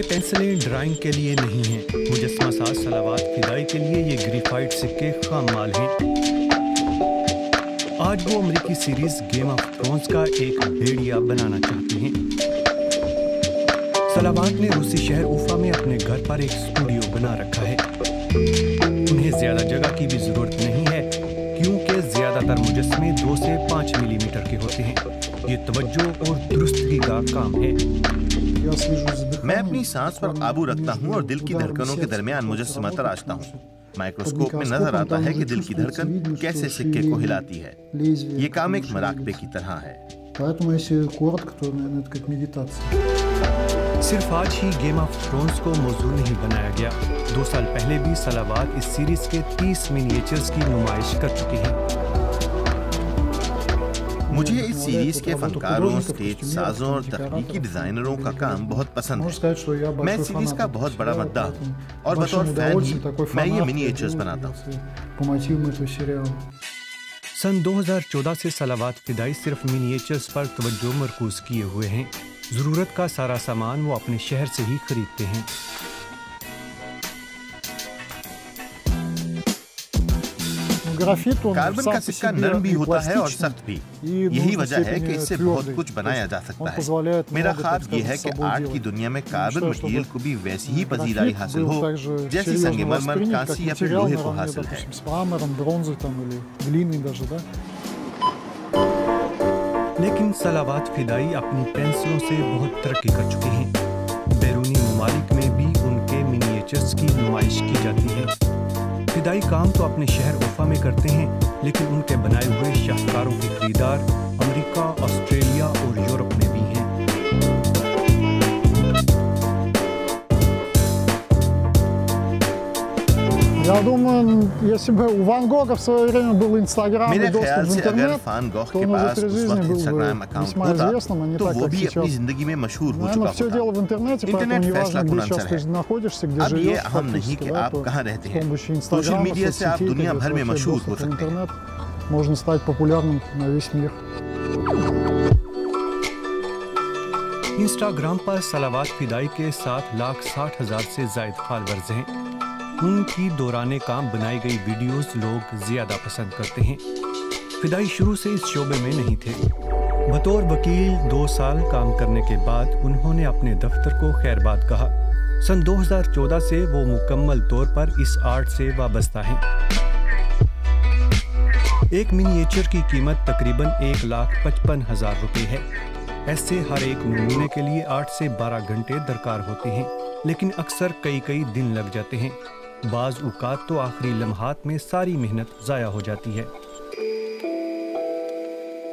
ये पेंसिलें ड्राइंग के लिए नहीं हैं। मुजस्मा साज सलावात फिदाई के लिए ये ग्रीफाइट सिक्के खाम माल हैं। आज वो अमेरिकी सीरीज़ गेम ऑफ़ थ्रोन्स का एक भेड़िया बनाना चाहते हैं। सलावात ने रूसी शहर उफा में अपने घर पर एक स्टूडियो बना रखा है। उन्हें ज़्यादा जगह की भी ज़रूरत नहीं है, क्योंकि ज़्यादातर मुजस्मे दो से पाँच मिलीमीटर के होते हैं। ये तवज्जो और दुरुस्तगी का काम है। मैं अपनी सांस पर काबू रखता हूँ और दिल की धड़कनों के दरमियान मुजस्मा तराशता हूँ। माइक्रोस्कोप में नज़र आता है कि दिल की धड़कन कैसे सिक्के को हिलाती है। ये काम एक मराकबे की तरह है। सिर्फ़ आज ही गेम ऑफ़ थ्रोन्स को मौजूद नहीं बनाया गया। दो साल पहले भी सलावाद इस सीरीज़ के 30 मिनिएचर्स की नुमाइश कर चुकी है। मुझे इस सीरीज़ के फनकारों स्टेज साजों और तकनीकी डिजाइनरों का काम बहुत पसंद है। मैं सीरीज़ का बहुत बड़ा मद्दा हूँ और बतौर फ़ैन ही मैं ये मिनिएचर्स बनाता हूँ। सन 2014 से सलावत फिदाई सिर्फ़ मिनिएचर्स पर तवज्जो मरकूज किए हुए हैं। ज़रूरत का सारा सामान वो अपने शहर से ही खरीदते हैं। ग्राफिट कार्बन का सिक्का नरम भी होता है और सख्त भी यही वजह है कि इससे बहुत कुछ बनाया जा सकता है। मेरा ख्वाब ये है कि आर्ट की दुनिया में कार्बन मटेरियल को भी वैसी ही पजीदारी हासिल हो जैसी संगमरमर कांसी या फिर लोहे को हासिल है। लेकिन सलावात फिदाई अपनी पेंसिलों से बहुत तरक्की कर चुके हैं। बैरूनी ममालिक में भी उनके मिनिएचर्स की नुमाइश की जाती है। फिदाई काम तो अपने शहर उफा में करते हैं लेकिन उनके बनाए हुए शाहकारों के खरीदार अमरीका ऑस्ट्रेलिया Я думаю, если бы у Ван Гога в свое время был Инстаграм и मेरे доступ ख्याल в से अगर интернет, फान गॉग то के он уже पास при उस жизни वक्त был इंस्टाग्राम бы अकाउंट весьма होता известным, а не तो так, वो как भी अपनी сейчас. जिंदगी में मशहूर हो Наверное, все चुका дело होता в интернете, поэтому इंटरनेट неважно, फैसला где कुन сейчас आंसर ты है находишься, где अब ये живешь, अहम नहीं фактически, कि да, आप то कहाँ रहते с हैं помощью सोशल Инстаграма, मीडिया से आप соцсетей, दुनिया как भर में вообще मशहूर доступ हो в सकते हैं интернет, можно стать популярным на весь мир. इंस्टाग्राम पर सलावात फिदाई के सात लाख साठ हजार से जायद फॉलोअर्स हैं उनकी दौराने काम बनाई गई वीडियोस लोग ज़्यादा पसंद करते हैं। फिदाई शुरू से इस शोबे में नहीं थे। बतौर वकील दो साल काम करने के बाद उन्होंने अपने दफ्तर को खैरबाद कहा। सन 2014 से वो मुकम्मल तौर पर इस आर्ट से वाबस्ता हैं। एक मिनिएचर की कीमत तकरीबन एक लाख पचपन हज़ार रुपए है। ऐसे हर एक नमूने के लिए आठ से बारह घंटे दरकार होते हैं, लेकिन अक्सर कई कई दिन लग जाते हैं। बाज औकात तो आखिरी लम्हात में सारी मेहनत ज़ाया हो जाती है।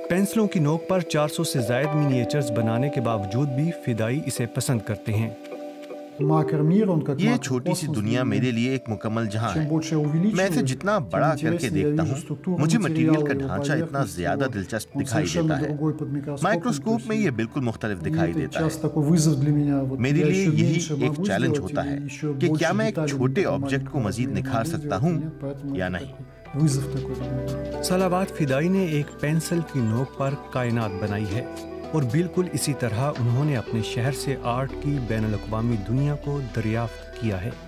पेंसिलों की नोक पर 400 से जायद मिनिएचर्स बनाने के बावजूद भी फिदाई इसे पसंद करते हैं। ये छोटी सी दुनिया मेरे लिए एक मुकम्मल जहाँ है। मैं इसे जितना बड़ा करके देखता हूँ मुझे मटेरियल का ढांचा इतना ज़्यादा दिलचस्प दिखाई देता है। माइक्रोस्कोप में ये बिल्कुल मुख्तलिफ़ दिखाई देता है। मेरे लिए यही एक चैलेंज होता है कि क्या मैं एक छोटे ऑब्जेक्ट को मजीद निखार सकता हूँ या नहीं? सलावात फिदाई ने एक पेंसिल की नोक पर कायनात बनाई है। और बिल्कुल इसी तरह उन्होंने अपने शहर से आर्ट की बैन अवी दुनिया को दरियाफ्त किया है।